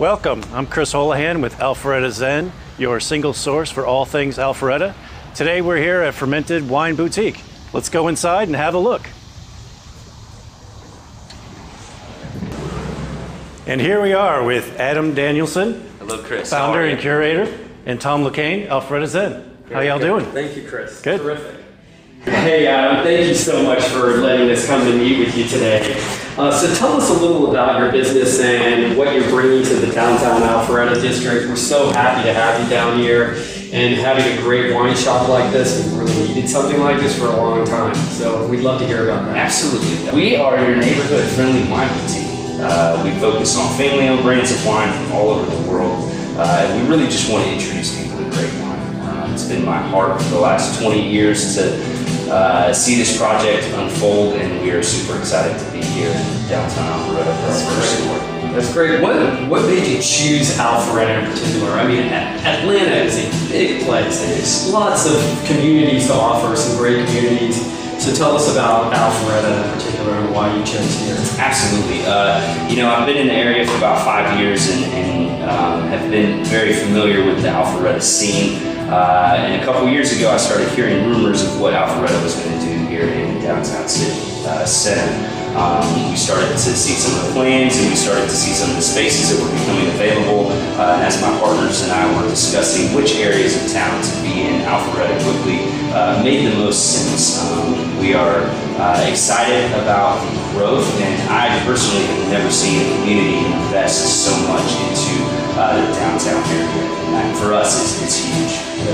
Welcome. I'm Chris Holohan with Alpharetta Zen, your single source for all things Alpharetta. Today we're here at Fermented Wine Boutique. Let's go inside and have a look. And here we are with Adam Danielson, Hello, Chris. Founder and curator, and Tom LeCain, Alpharetta Zen. How y'all doing? Thank you, Chris. Good. Terrific. Hey, Adam, thank you so much for letting us come to meet with you today. Uh, so tell us a little about your business and what you're bringing to the downtown Alpharetta district. We're so happy to have you down here and having a great wine shop like this. We really needed something like this for a long time. So we'd love to hear about that. Absolutely. We are your neighborhood friendly wine boutique. Uh, we focus on family owned brands of wine from all over the world. Uh, and we really just want to introduce people to great wine. Uh, it's been my heart for the last 20 years to uh, see this project unfold, and we are super excited to be here in downtown Alpharetta for our first store. That's great. What what made you choose Alpharetta in particular? I mean, Atlanta is a big place. There's lots of communities to offer, some great communities. So tell us about Alpharetta in particular and why you chose here. Absolutely. Uh, you know, I've been in the area for about five years and, and um, have been very familiar with the Alpharetta scene. Uh, and a couple years ago, I started hearing rumors of what Alpharetta was going to do here in downtown city uh, center. Um, we started to see some of the plans and we started to see some of the spaces that were becoming available. Uh, as my partners and I were discussing which areas of town to be in, Alpharetta quickly uh, made the most sense. Um, we are uh, excited about the growth, and I personally have never seen a community invest so much into uh, the downtown area. And for us is, is huge.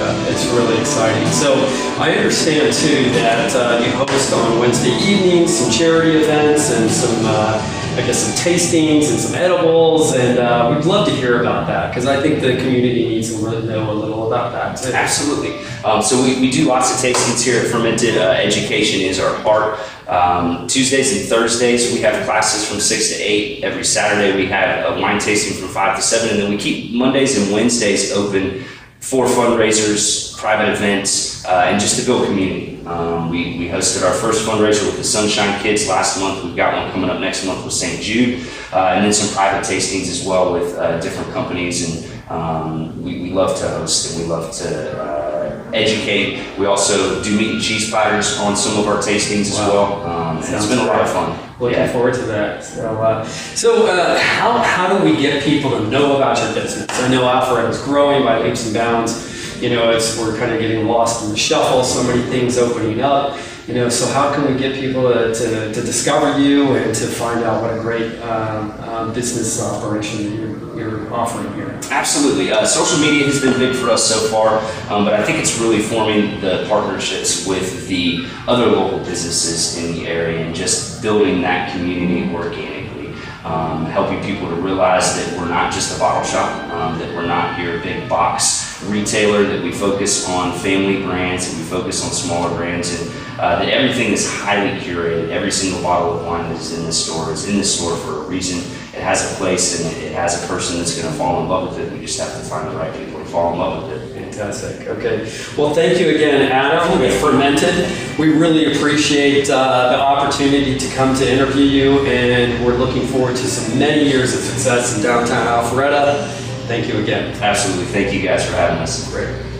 Yeah, it's really exciting. So I understand too that uh, you host on Wednesday evenings some charity events and some, uh, I guess, some tastings and some edibles, and uh, we'd love to hear about that because I think the community needs to know a little about that too. Absolutely. Um, so we, we do lots of tastings here at Fermented. Uh, education is our heart. Um, Tuesdays and Thursdays we have classes from six to eight. Every Saturday we have a wine tasting from five to seven, and then we keep Mondays and Wednesdays open for fundraisers, private events, uh, and just to build community. Um, we, we hosted our first fundraiser with the Sunshine Kids last month. We've got one coming up next month with St. Jude, uh, and then some private tastings as well with uh, different companies. And um, we, we love to host and we love to uh, educate. We also do meat and cheese platters on some of our tastings as well. And it's Sounds been a lot of fun. Looking Yeah. forward to that. So, uh, so uh, how, how do we get people to know about your business? I know Alpharetta is growing by leaps and bounds. You know, it's we're kind of getting lost in the shuffle. So many things opening up. You know, so how can we get people to, to, to discover you and to find out what a great um, um, business operation you're, you're offering here? Absolutely. Uh, social media has been big for us so far, um, but I think it's really forming the partnerships with the other local businesses in the area and just building that community organically. Um, helping people to realize that we're not just a bottle shop, um, that we're not your big box retailer, that we focus on family brands, that we focus on smaller brands, and uh, that everything is highly curated. Every single bottle of wine that is in the store is in the store for a reason. It has a place and it has a person that's going to fall in love with it. We just have to find the right people to fall in love with it. Fantastic. Okay. Well, thank you again, Adam, with Fermented. We really appreciate uh, the opportunity to come to interview you, and we're looking forward to some many years of success in downtown Alpharetta. Thank you again. Absolutely. Thank you guys for having us. Great.